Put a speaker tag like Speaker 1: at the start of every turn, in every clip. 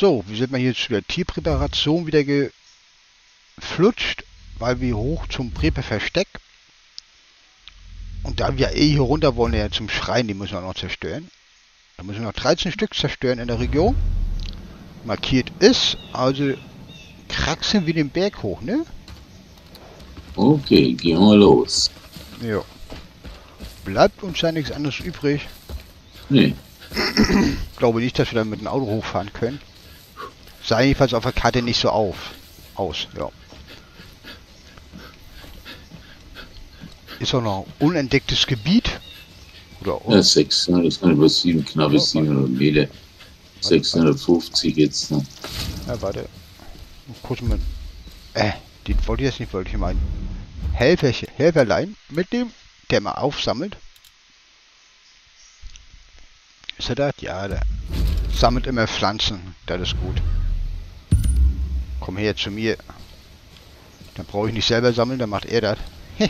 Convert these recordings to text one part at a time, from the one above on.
Speaker 1: So, wir sind mal hier zu der Tierpräparation wieder geflutscht, weil wir hoch zum Präpe-Versteck. Und da wir eh hier runter wollen, ja zum Schrein, die müssen wir noch zerstören. Da müssen wir noch 13 Stück zerstören in der Region. Markiert ist, also kraxeln wir den Berg hoch, ne?
Speaker 2: Okay, gehen wir los.
Speaker 1: Ja. Bleibt uns ja nichts anderes übrig.
Speaker 2: Nee.
Speaker 1: Glaube nicht, dass wir da mit dem Auto hochfahren können. Sah jedenfalls auf der Karte nicht so auf. Aus, ja. Ist auch noch ein unentdecktes Gebiet. Oder
Speaker 2: Ja, 600, das sind über 7, knappe 700 Meter. 650 jetzt. Ne?
Speaker 1: Ja, warte. Kurz mal. Äh, den wollte ich jetzt nicht, wollte ich meinen Helfer, Helferlein mitnehmen, der mal aufsammelt. Ist er das? Ja, der sammelt immer Pflanzen. Das ist gut. Komm her zu mir. Dann brauche ich nicht selber sammeln, dann macht er das.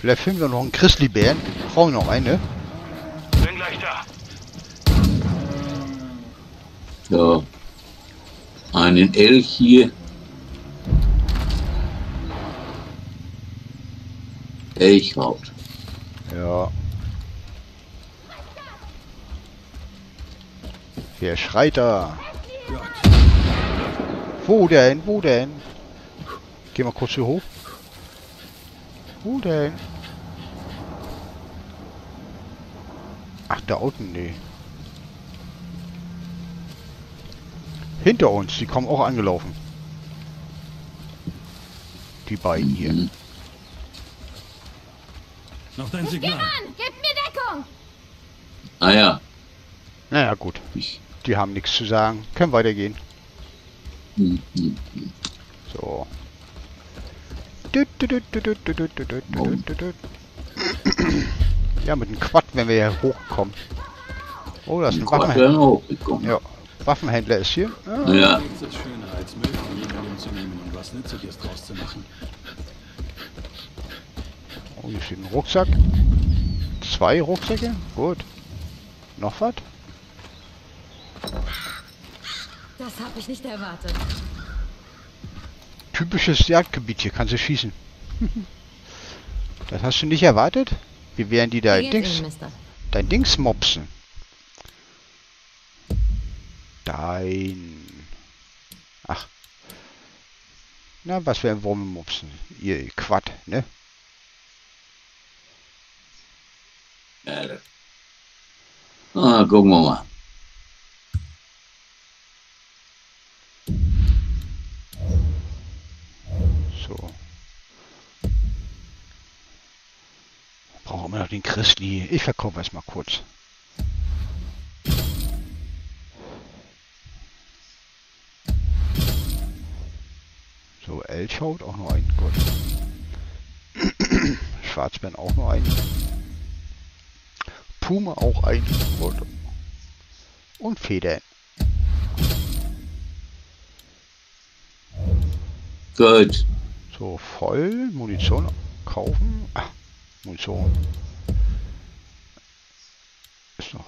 Speaker 1: Vielleicht finden wir noch einen Christli-Bären. Brauchen wir noch einen, ne?
Speaker 3: Bin gleich da.
Speaker 2: Ja. Einen Elch hier. Elchhaut.
Speaker 1: Ja. Wer schreit da? Wo denn? Wo denn? Geh mal kurz hier hoch. Wo denn? Ach, da unten, nee. Hinter uns, die kommen auch angelaufen. Die beiden hier.
Speaker 3: Noch dein Signal.
Speaker 4: Gib mir Deckung!
Speaker 2: Ah ja.
Speaker 1: Naja, gut.
Speaker 2: Ich,
Speaker 1: die haben nichts zu sagen. Können weitergehen. So. Ja, mit dem Quad, wenn wir hier hochkommen. Oh, das ist ein Waffenhändler. Ja. Waffenhändler ist hier. Ah.
Speaker 2: Ja.
Speaker 3: ja.
Speaker 1: Oh, hier steht ein Rucksack. Zwei Rucksäcke? Gut. Noch was?
Speaker 4: Das habe ich nicht erwartet.
Speaker 1: Typisches Jagdgebiet hier. Kannst du schießen. das hast du nicht erwartet? Wie wären die da Dings?
Speaker 4: Ihnen?
Speaker 1: Dein Dings mopsen. Dein. Ach. Na, was wären Wurme mopsen? Ihr Quad, ne?
Speaker 2: ja. das- Ah, gucken wir mal.
Speaker 1: Den Christli. Ich verkaufe es mal kurz. So, Elchhaut auch noch ein. Gut. Schwarzbären auch noch ein. Puma auch ein. Gut. Und Federn.
Speaker 2: Gut.
Speaker 1: So, voll. Munition kaufen. Ah, Munition. Ist noch.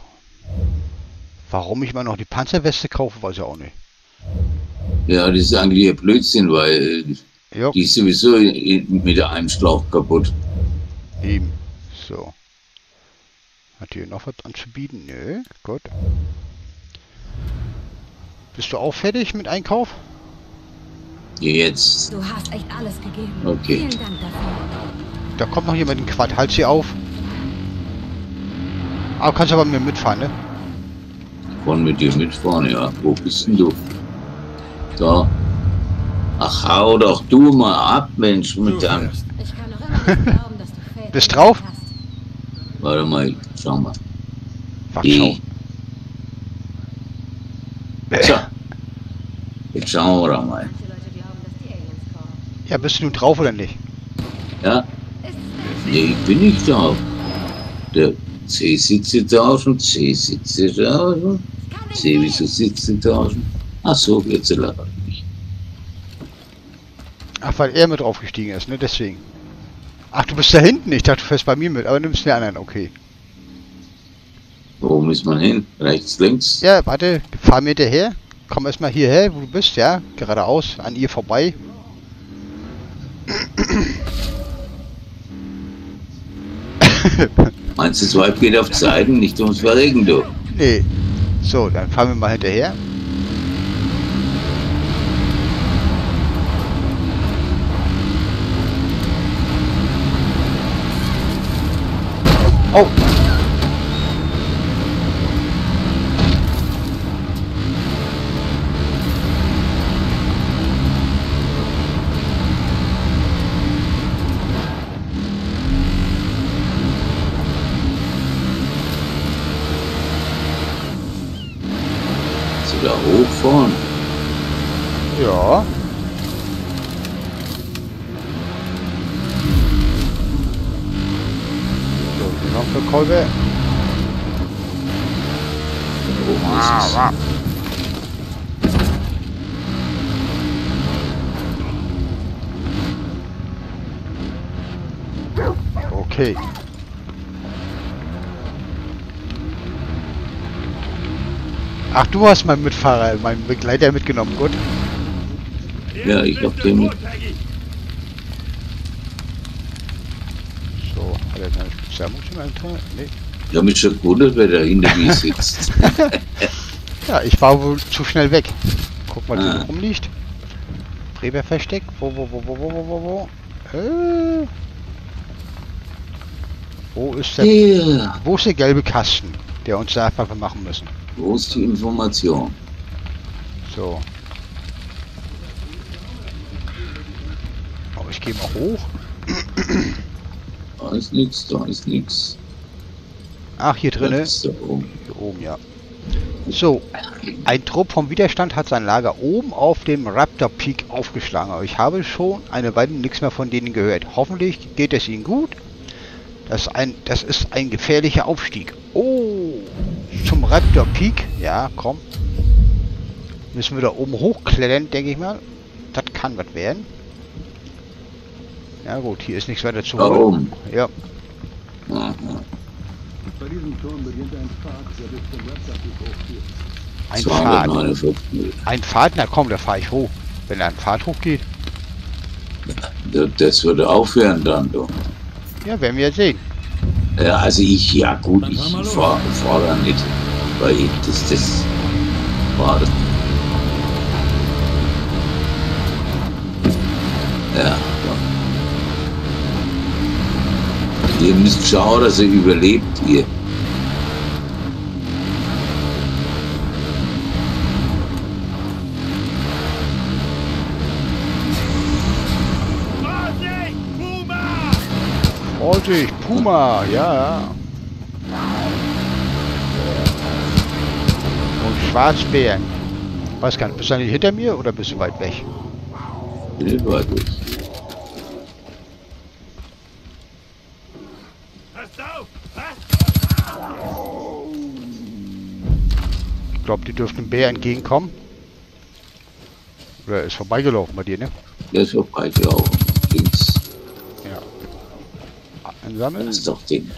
Speaker 1: Warum ich mal noch die Panzerweste kaufe, weiß ich auch nicht.
Speaker 2: Ja, das ist eigentlich ein Blödsinn, weil äh,
Speaker 1: Ja,
Speaker 2: die ist sowieso mit einem Schlauch kaputt.
Speaker 1: eben. So. Hat hier noch was anzubieten? Nö, gut. Bist du auch fertig mit Einkauf?
Speaker 2: Jetzt.
Speaker 4: Du hast echt alles gegeben.
Speaker 2: Okay.
Speaker 4: Vielen Dank dafür.
Speaker 1: Da kommt noch jemand in Quad. Halt sie auf. Du kannst aber mit mir mitfahren, ne?
Speaker 2: Wollen mit dir mitfahren, ja. Wo bist denn du? Da. Ach, hau doch du mal ab, Mensch, mit deinem.
Speaker 4: Ich kann noch immer nicht glauben, dass du Väter
Speaker 1: Bist drauf?
Speaker 4: hast.
Speaker 2: Warte mal, schau mal.
Speaker 1: Wachschau.
Speaker 2: So. Jetzt schauen wir doch mal.
Speaker 1: Ja, bist du nun drauf oder nicht?
Speaker 2: Ja? Nee, ich bin nicht da. Der C sitzt tauschen, C sitzt tauschen.
Speaker 4: kann nicht
Speaker 2: C, wieso sitzt tauschen? Ach so, jetzt lache ich.
Speaker 1: Ach, weil er mit draufgestiegen ist, ne? Deswegen. Ach, du bist da hinten. Ich dachte, du fährst bei mir mit, aber nimmst den anderen, okay.
Speaker 2: Wo muss man hin? Rechts, links?
Speaker 1: Ja, warte, fahr mir hinterher. Komm erstmal hierher, wo du bist, ja? Geradeaus, an ihr vorbei.
Speaker 2: Meinst du, das Weib geht auf Zeiten, nicht ums Verregen, du?
Speaker 1: Nee. So, dann fahren wir mal hinterher. Oh!
Speaker 2: Vorn?
Speaker 1: Ja. So, die noch für Kolbe.
Speaker 2: Da oben ist es.
Speaker 1: Okay. Ach, du hast meinen Mitfahrer, meinen Begleiter mitgenommen, gut.
Speaker 2: Ja, ich hab den mit.
Speaker 1: So, hat er seine Spezialmunition eingetragen? Nee.
Speaker 2: Ich hab mich schon gewundert, wer da hinter mir sitzt.
Speaker 1: Ja, ich war wohl zu schnell weg. Guck mal,
Speaker 2: Ah.
Speaker 1: wo rumliegt. Breberversteck. Wo, wo, wo, wo, wo, wo, wo, wo? Äh. Wo ist der,
Speaker 2: Hier,
Speaker 1: wo ist der gelbe Kasten, der uns sagt, was wir machen müssen?
Speaker 2: Wo ist die Information?
Speaker 1: So. Oh, ich gehe mal hoch.
Speaker 2: Da ist nix, da ist nix.
Speaker 1: Ach, hier drinne.
Speaker 2: oben.
Speaker 1: Hier oben, ja. So, ein Trupp vom Widerstand hat sein Lager oben auf dem Raptor Peak aufgeschlagen. Aber ich habe schon eine Weile nichts mehr von denen gehört. Hoffentlich geht es ihnen gut. Das, ist ein, das ist ein gefährlicher Aufstieg. Oh, zum Raptor Peak. Ja, komm. Müssen wir da oben hochklettern, denke ich mal. Das kann was werden. Ja gut, hier ist nichts weiter zu
Speaker 2: Da
Speaker 1: holen.
Speaker 2: oben.
Speaker 1: Ja.
Speaker 3: Bei diesem Turm beginnt ein Pfad, der bis zum Raptor hochführt.
Speaker 1: ein Pfad.
Speaker 2: 259 Meter.
Speaker 1: Ein Pfad? Na komm, da fahre ich hoch. Wenn da ein Pfad hochgeht.
Speaker 2: Das- Das würde aufhören dann, du.
Speaker 1: Ja, werden wir sehen.
Speaker 2: Ja, also ich, ja gut, ich fahre fahr da nicht. Weil ich, das, das war das. Ja, ja. Ihr müsst schauen, dass ihr überlebt, ihr.
Speaker 1: Vorsicht, Puma, ja, ja. Und Schwarzbären. Weiß gar nicht, bist du nicht hinter mir oder bist du weit weg?
Speaker 2: Weit weg.
Speaker 1: Ich glaube, die dürften dem Bär entgegenkommen. Oder ist vorbeigelaufen bei dir, ne?
Speaker 2: Der ist vorbeigelaufen. Links.
Speaker 1: Einsammeln?
Speaker 2: Das ist doch Ding.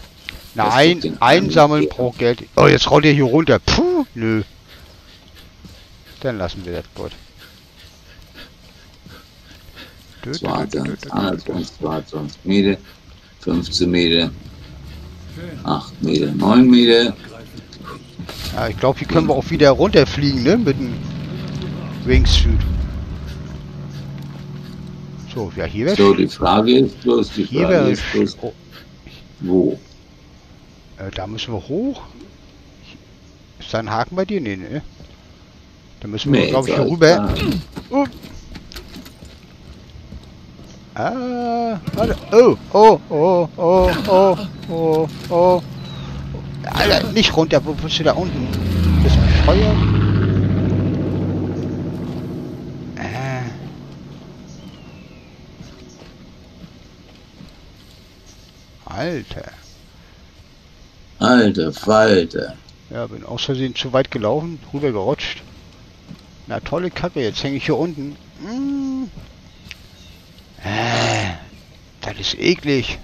Speaker 1: Nein,
Speaker 2: den
Speaker 1: einsammeln pro Geld. Oh, jetzt rollt ihr hier runter. Puh, nö. Dann lassen wir das gut. Dö, dö, dö, dö,
Speaker 2: 22,
Speaker 1: dö, dö.
Speaker 2: 21, 22 Meter, 15 Meter, 8 Meter, 9 Meter.
Speaker 1: Ja, ich glaube, hier können wir auch wieder runterfliegen, ne? Mit dem Wingsuit. So, ja, hier wäre
Speaker 2: So, die Frage ist bloß, die Frage ist bloß,
Speaker 1: oh,
Speaker 2: wo?
Speaker 1: äh, Da müssen wir hoch. Ist da ein Haken bei dir? Nee, ne? Da müssen wir,
Speaker 2: Nee,
Speaker 1: glaube ich, hier rüber. Oh. Ah, warte. Oh, oh, oh, oh, oh, oh, oh. Alter, nicht runter, wo bist du da unten? Bist du bescheuert? Alter.
Speaker 2: Alter Falter.
Speaker 1: Ja, bin aus Versehen zu weit gelaufen, rüber gerutscht. Na tolle Kacke, jetzt hänge ich hier unten. Mm. Äh, das ist eklig.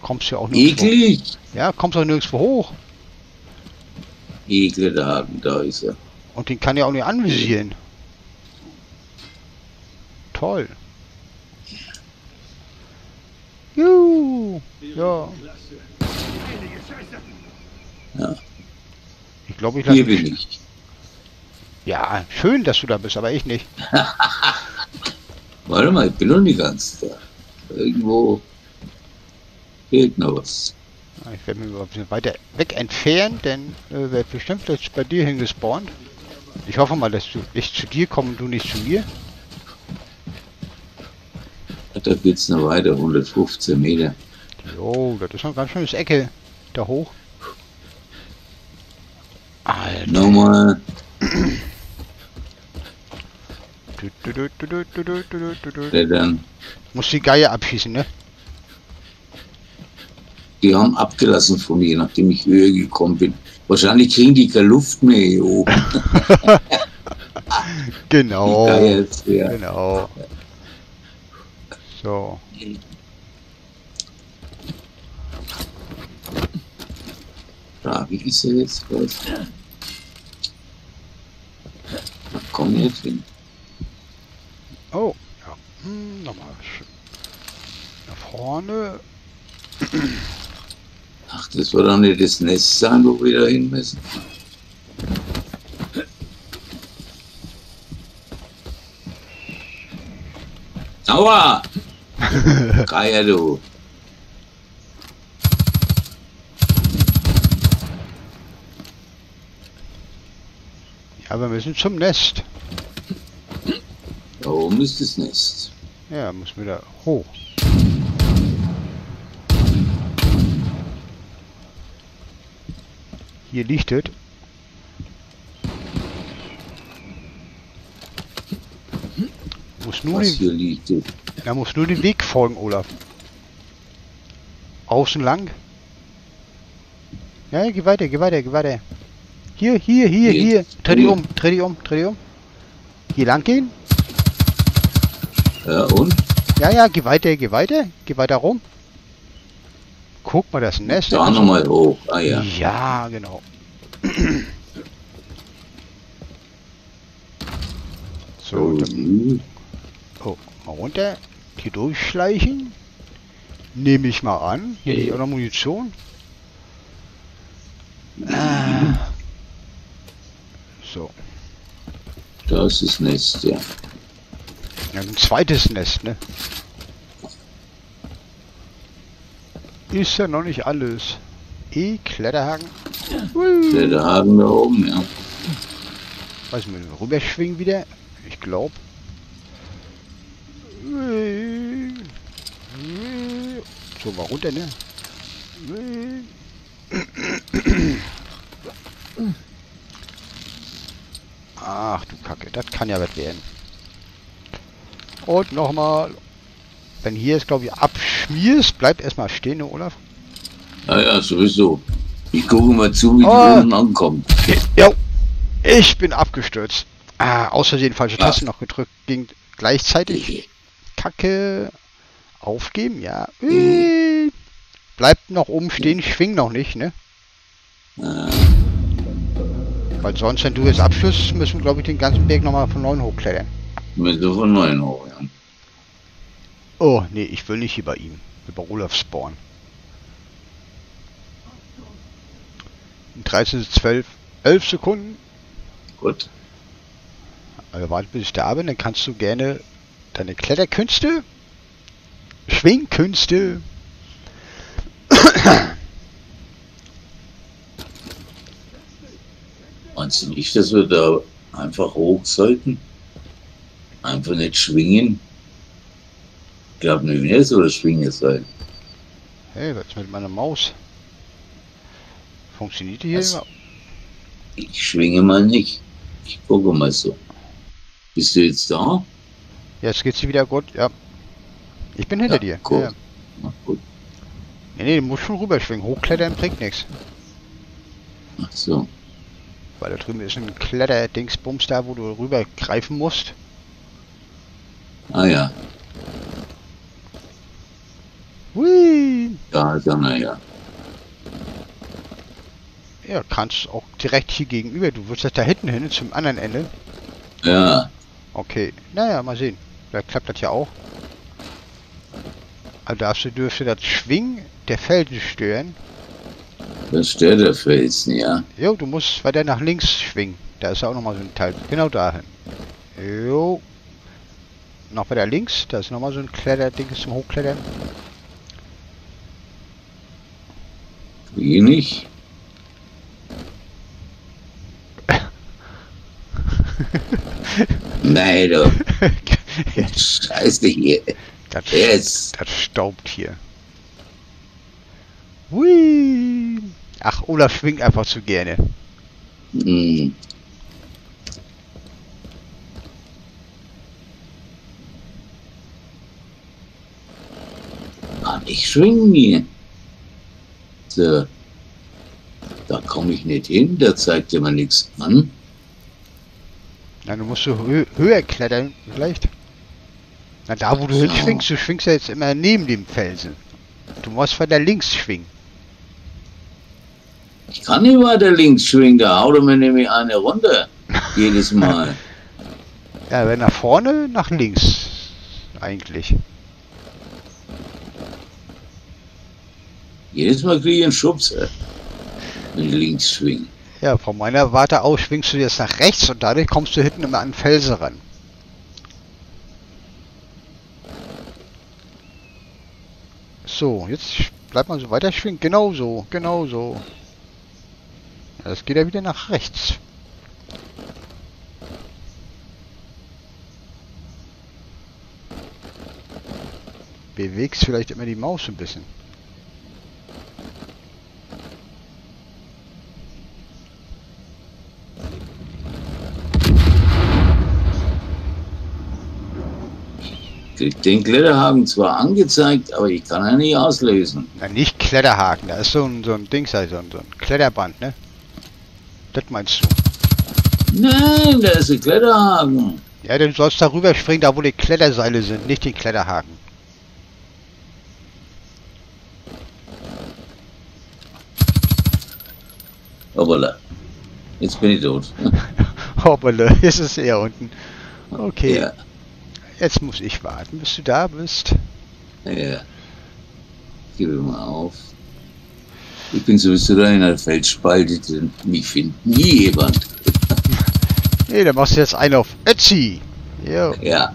Speaker 1: Kommst du ja auch nirgendwo.
Speaker 2: Eklig.
Speaker 1: Ja, kommst auch nirgendwo hoch.
Speaker 2: Ekle der Haken, da ist er.
Speaker 1: Und den kann ja auch nicht anvisieren. Toll. Juhu. Ja.
Speaker 2: Ja.
Speaker 1: Ich glaube, ich lasse
Speaker 2: Hier bin ich.
Speaker 1: Ja, schön, dass du da bist, aber ich nicht.
Speaker 2: Warte mal, ich bin noch nicht ganz da. Irgendwo fehlt noch was.
Speaker 1: Ich werde mich ein bisschen weiter weg entfernen, denn äh, wird bestimmt vielleicht bei dir hingespawnt. Ich hoffe mal, dass du, ich zu dir komme und du nicht zu mir.
Speaker 2: Da geht's noch weiter, 115 Meter.
Speaker 1: Jo, das ist noch ganz schönes Ecke. Da hoch. Alter.
Speaker 2: Nochmal. Wer denn?
Speaker 1: Muss die Geier abschießen, ne?
Speaker 2: Die haben abgelassen von mir, nachdem ich höher gekommen bin. Wahrscheinlich kriegen die keine Luft mehr hier oben.
Speaker 1: genau.
Speaker 2: Die Jetzt, ja.
Speaker 1: Genau. So. Hm.
Speaker 2: Frage ist ja jetzt was. Na, komm jetzt hin.
Speaker 1: Oh, ja. Hm, nochmal schön. Nach vorne.
Speaker 2: Ach, das wird doch nicht das Nest sein, wo wir da hin müssen. Aua! Geier, du.
Speaker 1: Wir müssen zum Nest.
Speaker 2: Da oben ist das Nest.
Speaker 1: Ja, muss wieder hoch. Hier liegt es. Muss nur,
Speaker 2: Was hier liegt.
Speaker 1: er muss nur den Weg folgen, Olaf. Außen lang. Ja, geh weiter, geh weiter, geh weiter. Hier, hier, hier,
Speaker 2: Hier.
Speaker 1: hier. Dreh dich um, dreh dich um, dreh dich um. Hier lang gehen.
Speaker 2: Ja, und?
Speaker 1: Ja, ja, geh weiter, geh weiter, geh weiter rum. Guck mal, das Nest.
Speaker 2: Da nochmal hoch. Ah ja.
Speaker 1: Ja, genau. so, dann, oh, mal runter. Hier durchschleichen. Nehme ich mal an. Hier liegt auch noch Munition. Ah. So,
Speaker 2: Da ist das Nest, ja.
Speaker 1: ja, ein zweites Nest, ne? Ist ja noch nicht alles. E, Kletterhaken. Hui.
Speaker 2: Der da oben, ja.
Speaker 1: Weiß nicht, rüberschwingen wieder. Ich glaube. So, mal runter, ne? Ach du Kacke, das kann ja was werden. Und nochmal. Wenn hier es, glaube ich, abschmierst, bleibt erstmal stehen, ne, Olaf?
Speaker 2: Ja, ja, sowieso. Ich gucke mal zu, wie
Speaker 1: Ah.
Speaker 2: die unten ankommen.
Speaker 1: Jo, ich bin abgestürzt. Ah, aus Versehen falsche
Speaker 2: Ah.
Speaker 1: Taste noch gedrückt. Ging gleichzeitig. Kacke. Aufgeben, ja. Äh, Bleibt noch oben stehen, schwing noch nicht, ne?
Speaker 2: Ah,
Speaker 1: Weil sonst, wenn du jetzt abschließt, müssen wir, glaube ich, den ganzen Berg nochmal von neuem hochklettern.
Speaker 2: Müssen wir von neuem hoch, ja.
Speaker 1: Oh, nee, ich will nicht hier bei ihm. Ich will bei Olaf spawnen. 13, 12, 11 Sekunden.
Speaker 2: Gut.
Speaker 1: Also warte, bis ich da bin, dann kannst du gerne deine Kletterkünste, Schwingkünste.
Speaker 2: Meinst du nicht, dass wir da einfach hoch sollten? Einfach nicht schwingen? Ich glaube nicht mehr so das Schwingen sein.
Speaker 1: Hey, was ist mit meiner Maus? Funktioniert die hier? Immer?
Speaker 2: Ich schwinge mal nicht. Ich gucke mal so. Bist du jetzt da?
Speaker 1: Jetzt geht sie wieder gut, ja. Ich bin hinter
Speaker 2: Ja,
Speaker 1: dir.
Speaker 2: cool.
Speaker 1: Ja.
Speaker 2: Na gut.
Speaker 1: Nee, nee, du musst schon rüberschwingen. Hochklettern bringt nichts.
Speaker 2: Ach so.
Speaker 1: Weil da drüben ist ein Kletter-Dingsbums da, wo du rübergreifen musst.
Speaker 2: Ah ja.
Speaker 1: Hui.
Speaker 2: Da ist ja.
Speaker 1: Ja, kannst auch direkt hier gegenüber. Du wirst jetzt da hinten hin zum anderen Ende.
Speaker 2: Ja,
Speaker 1: Okay. Naja, mal sehen. Vielleicht klappt das ja auch. Aber darfst du dürfte das Schwingen der Felsen stören.
Speaker 2: Das stört der Felsen, ja.
Speaker 1: Jo, du musst weiter nach links schwingen. Da ist ja auch nochmal so ein Teil. Genau dahin. Jo. Noch weiter links. Da ist nochmal so ein Kletterding zum Hochklettern.
Speaker 2: Wie nicht? Nein, du. Scheiße hier.
Speaker 1: das,
Speaker 2: Jetzt.
Speaker 1: das staubt hier. Hui. Ach, Olaf schwingt einfach zu gerne.
Speaker 2: Hm. Mann, ich schwing hier. So. Da komme ich nicht hin, da zeigt immer nichts an.
Speaker 1: Na, du musst so hö höher klettern, vielleicht. Na, da wo du
Speaker 2: So.
Speaker 1: hinschwingst, du schwingst ja jetzt immer neben dem Felsen. Du musst weiter links schwingen.
Speaker 2: Ich kann nicht weiter links schwingen, da haut er mir nämlich eine runter. Jedes Mal.
Speaker 1: Ja, wenn nach vorne, nach links. Eigentlich.
Speaker 2: Jedes Mal kriege ich einen Schubser. Wenn ich links schwinge.
Speaker 1: Ja, von meiner Warte aus schwingst du jetzt nach rechts und dadurch kommst du hinten immer an den Felsen ran. So, jetzt bleibt man so weiter schwingen. Genau so, genau so. Das geht ja wieder nach rechts. Bewegst vielleicht immer die Maus ein bisschen.
Speaker 2: Den Kletterhaken zwar angezeigt, aber ich kann ihn nicht auslesen.
Speaker 1: Na, nicht Kletterhaken, da ist so ein, so ein Dings, also so ein Kletterband, ne? Das meinst du?
Speaker 2: Nein, da ist ein Kletterhaken.
Speaker 1: Ja, du sollst da rüber springen, da wo die Kletterseile sind, nicht den Kletterhaken.
Speaker 2: Hoppala. Jetzt bin ich tot.
Speaker 1: Hoppala, jetzt ist er unten. Okay,
Speaker 2: Ja,
Speaker 1: jetzt muss ich warten, bis du da bist.
Speaker 2: ja. Gebe mal auf. Ich bin sowieso da in einer Felsspalte drin. Mich findet nie jemand.
Speaker 1: Nee, dann machst du jetzt einen auf Etsy. Jo.
Speaker 2: Ja.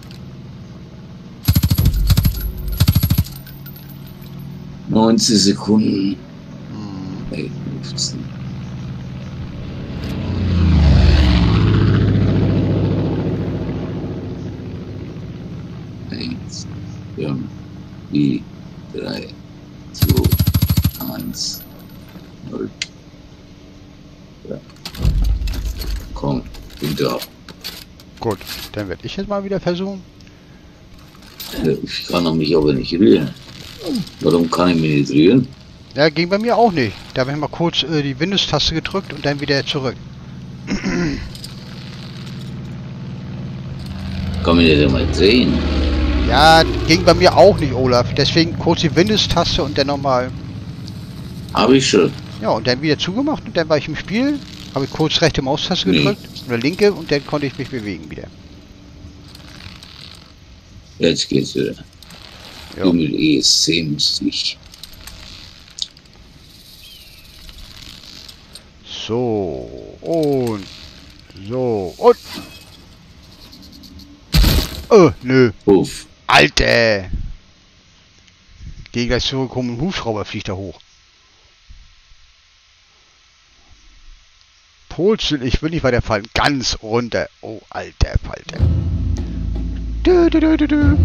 Speaker 2: 90 Sekunden.
Speaker 1: Hm.
Speaker 2: Nee, 15. Eins, fünf, vier, drei, zwei, eins, null. Ja. Komm, bin da.
Speaker 1: Gut, dann werde ich jetzt mal wieder versuchen.
Speaker 2: Ich kann mich aber nicht rühren. Warum kann ich mich nicht rühren?
Speaker 1: Ja, ging bei mir auch nicht. Da habe ich mal kurz äh, die Windows-Taste gedrückt und dann wieder zurück.
Speaker 2: Kann mich nicht einmal drehen.
Speaker 1: Ja, ging bei mir auch nicht, Olaf. Deswegen kurz die Windows-Taste und dann nochmal.
Speaker 2: Habe ich schon.
Speaker 1: Ja, und dann wieder zugemacht und dann war ich im Spiel. Habe ich kurz rechte Maustaste
Speaker 2: Nee.
Speaker 1: gedrückt oder linke und dann konnte ich mich bewegen wieder.
Speaker 2: Jetzt geht's wieder.
Speaker 1: Ja.
Speaker 2: Du mit ESC musst ich.
Speaker 1: So, und so, und. Oh, nö.
Speaker 2: Puff.
Speaker 1: Alter! Geh gleich zurück, um ein Hubschrauber fliegt da hoch. Polzel, ich will nicht weiterfallen. Ganz runter. Oh, alter Falter. Du, du, du.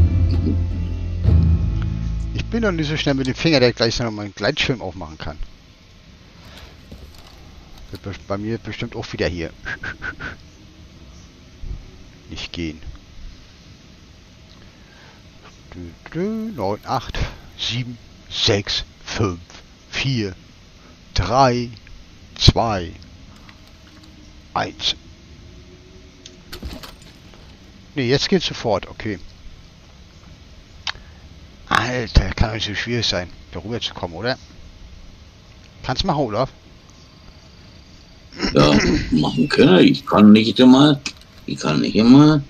Speaker 1: Ich bin noch nicht so schnell mit dem Finger, der gleich noch mal einen Gleitschirm aufmachen kann. Wird bei mir bestimmt auch wieder hier. Nicht gehen. 9, 8, 7, 6, 5, 4, 3, 2, 1. Ne, jetzt geht's sofort, okay. Alter, kann doch nicht so schwierig sein, da rüber zu kommen, oder? Kannst machen, Olaf?
Speaker 2: Ja, machen können. Ich kann nicht immer, ich kann nicht immer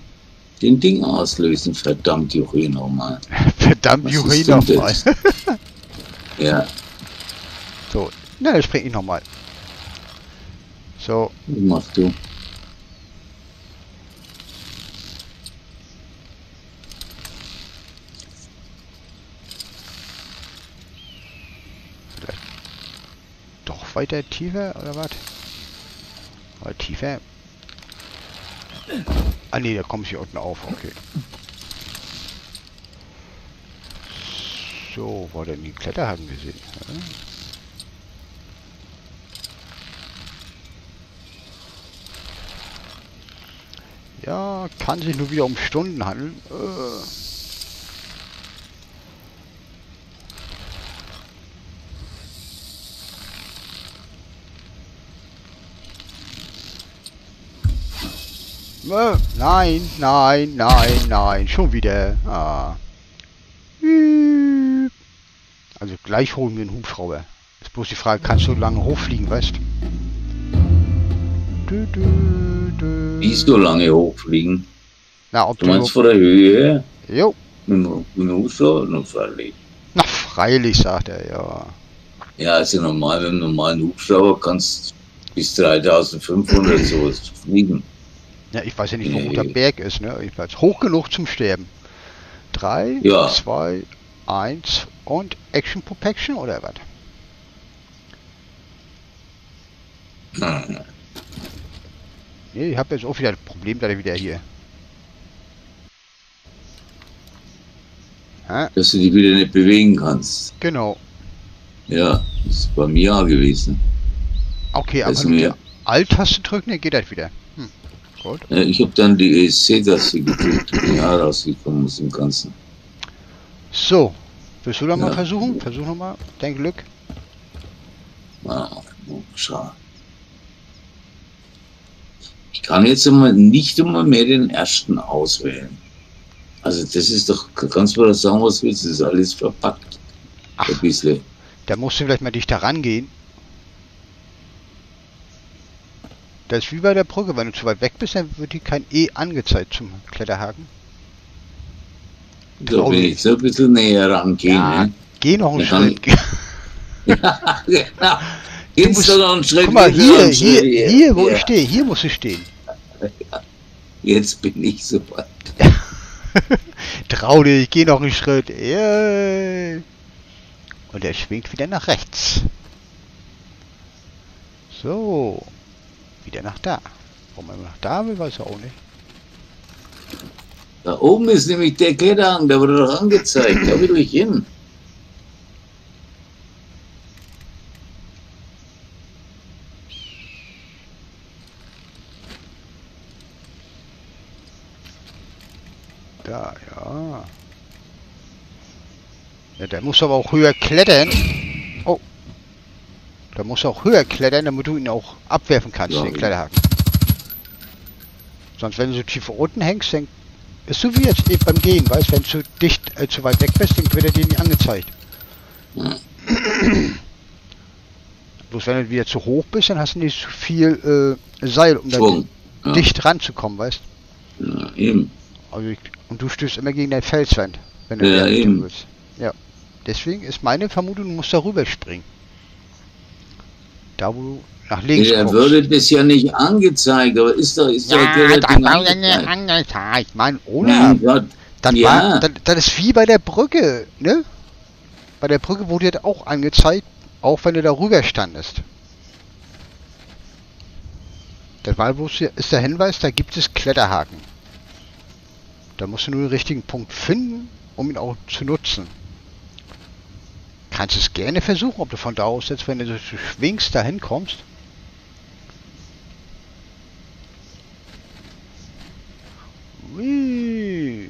Speaker 2: den Ding auslösen. Verdammt, Juri nochmal.
Speaker 1: Verdammt, Juri nochmal.
Speaker 2: das? Ja,
Speaker 1: So, na, dann spring ich nochmal. So,
Speaker 2: was machst du?
Speaker 1: doch weiter tiefer, oder was? Oder tiefer? Ah ne, da komme ich hier unten auf, okay. So, wo hat denn die Kletterhaken gesehen? Ja. Ja, kann sich nur wieder um Stunden handeln. Äh. Äh, Nein, nein, nein, nein, schon wieder. Ah. Also gleich holen wir einen Hubschrauber. Ist bloß die Frage, kannst du lange hochfliegen, weißt du?
Speaker 2: Wie so lange hochfliegen?
Speaker 1: Na, ob
Speaker 2: Du
Speaker 1: du...
Speaker 2: meinst von der Höhe?
Speaker 1: Jo,
Speaker 2: Mit dem? Na, freilich.
Speaker 1: na freilich, sagt er, ja.
Speaker 2: Ja, also normal, mit einem normalen Hubschrauber kannst du bis 3500 sowas fliegen.
Speaker 1: Ja, ich weiß ja nicht, wo
Speaker 2: Nee.
Speaker 1: der Berg ist, ne? Jedenfalls hoch genug zum Sterben. Drei,
Speaker 2: Ja.
Speaker 1: zwei, eins und Action Protection oder was? Nee, ich habe jetzt auch wieder ein Problem, da wieder hier. Hä?
Speaker 2: Dass du dich wieder nicht bewegen kannst.
Speaker 1: Genau.
Speaker 2: Ja, das ist bei mir auch gewesen.
Speaker 1: Okay, die
Speaker 2: mir-
Speaker 1: Alt-Taste drücken, dann geht das wieder. Hm. Gut.
Speaker 2: Ja, ich habe dann die ESC-Taste gedrückt und ja rausgekommen aus dem Ganzen.
Speaker 1: So. Willst du da mal
Speaker 2: Ja.
Speaker 1: versuchen? Versuch nochmal. Dein Glück.
Speaker 2: Ah, schau. Ich kann jetzt immer nicht immer mehr den ersten auswählen. Also das ist doch, kannst du das sagen, was willst, das ist alles verpackt.
Speaker 1: Ach.
Speaker 2: Ein bisschen.
Speaker 1: Da musst du vielleicht mal dichter rangehen. Das ist wie bei der Brücke. Wenn du zu weit weg bist, dann wird dir kein E angezeigt zum Kletterhaken.
Speaker 2: So, wenn ich so ein bisschen näher rangehe,
Speaker 1: Ja,
Speaker 2: ne?
Speaker 1: geh noch einen
Speaker 2: Ja,
Speaker 1: Schritt.
Speaker 2: genau. Schritt.
Speaker 1: Guck mal, hier, hier,
Speaker 2: Schritt,
Speaker 1: hier, wo
Speaker 2: Ja,
Speaker 1: ich stehe. Hier musst du stehen.
Speaker 2: Jetzt bin ich so weit.
Speaker 1: Trau dich, geh noch einen Schritt. Yay. Und er schwingt wieder nach rechts. So. Wieder nach da. Warum er nach da will, weiß er auch nicht.
Speaker 2: Da oben ist nämlich der Kletterhang, da wurde doch angezeigt. Da will ich hin.
Speaker 1: Da, ja. Ja, der muss aber auch höher klettern. Oh. Der muss auch höher klettern, damit du ihn auch abwerfen kannst,
Speaker 2: Ja,
Speaker 1: den. Kletterhaken. Sonst, wenn du so tief unten hängst, dann ist so wie jetzt eben beim Gehen, weißt wenn du zu dicht, äh, zu weit weg bist, dann wird er dir nicht angezeigt.
Speaker 2: Ja.
Speaker 1: Bloß wenn du wieder zu hoch bist, dann hast du nicht so viel äh, Seil, um da
Speaker 2: Schwung. Ja.
Speaker 1: dicht ranzukommen, weißt
Speaker 2: Ja, eben.
Speaker 1: Also ich, und du stößt immer gegen deine Felswand, wenn du
Speaker 2: Ja, eben.
Speaker 1: willst. Ja. Deswegen ist meine Vermutung, du musst da rüber springen. Da wo du nach links
Speaker 2: Ja,
Speaker 1: guckst.
Speaker 2: würde das ja nicht angezeigt, aber ist doch, ist doch
Speaker 1: ja,
Speaker 2: der
Speaker 1: das war
Speaker 2: angezeigt.
Speaker 1: angezeigt. Mein Olaf,
Speaker 2: Mein Gott,
Speaker 1: das,
Speaker 2: ja.
Speaker 1: war, das, das ist wie bei der Brücke, ne? Bei der Brücke wurde das auch angezeigt, auch wenn du da rüber standest. Das war bloß ist der Hinweis, da gibt es Kletterhaken. Da musst du nur den richtigen Punkt finden, um ihn auch zu nutzen. Kannst es gerne versuchen, ob du von da aus jetzt, wenn du schwingst, dahin kommst. Ui.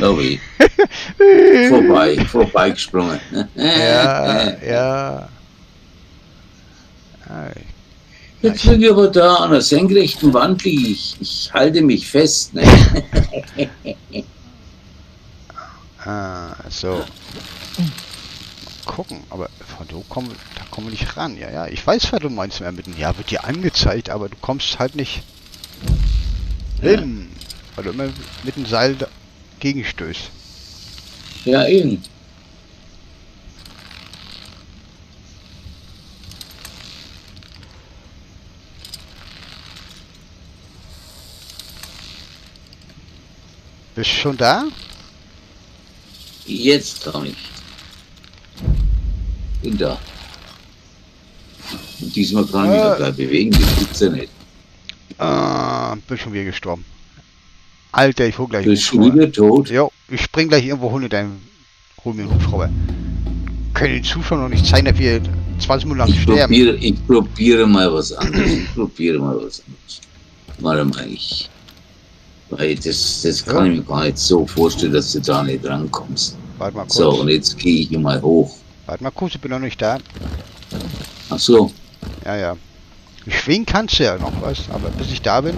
Speaker 2: sorry. Vorbei, vorbeigesprungen.
Speaker 1: Ja, ja. Ah,
Speaker 2: Jetzt liege ich aber da an der senkrechten Wand liege ich. Ich halte mich fest. Ne?
Speaker 1: Ah, so. Gucken, aber von da kommen, da kommen wir nicht ran. Ja, ja, ich weiß, was du meinst mehr mit dem. Ja, wird dir angezeigt, aber du kommst halt nicht hin, weil du immer mit dem Seil dagegen stößt.
Speaker 2: Ja, eben.
Speaker 1: Bist du schon da?
Speaker 2: Jetzt kann ich. Bin da. Und diesmal kann ich mich
Speaker 1: Äh.
Speaker 2: noch gleich bewegen, das gibt's ja nicht.
Speaker 1: Ah, bin schon wieder gestorben. Alter, ich hol gleich
Speaker 2: Du bist schon
Speaker 1: Hubschrauber.
Speaker 2: wieder tot.
Speaker 1: Jo, ich spring gleich irgendwo hol, dein, hol mir einen Hubschrauber. Können den Zuschauern noch nicht zeigen, dass wir 20 Minuten lang
Speaker 2: Ich
Speaker 1: sterben.
Speaker 2: probiere, ich probiere mal was anderes. Ich probiere mal was anderes. Warte mal, ich. Weil das, das kann
Speaker 1: Ja.
Speaker 2: ich mir gar nicht so vorstellen, dass du da nicht rankommst.
Speaker 1: Warte mal kurz.
Speaker 2: So, und jetzt gehe ich hier mal hoch.
Speaker 1: Warte mal kurz, ich bin noch nicht da.
Speaker 2: Ach so,
Speaker 1: Ja, ja. Schwingen kannst du ja noch was, aber bis ich da bin.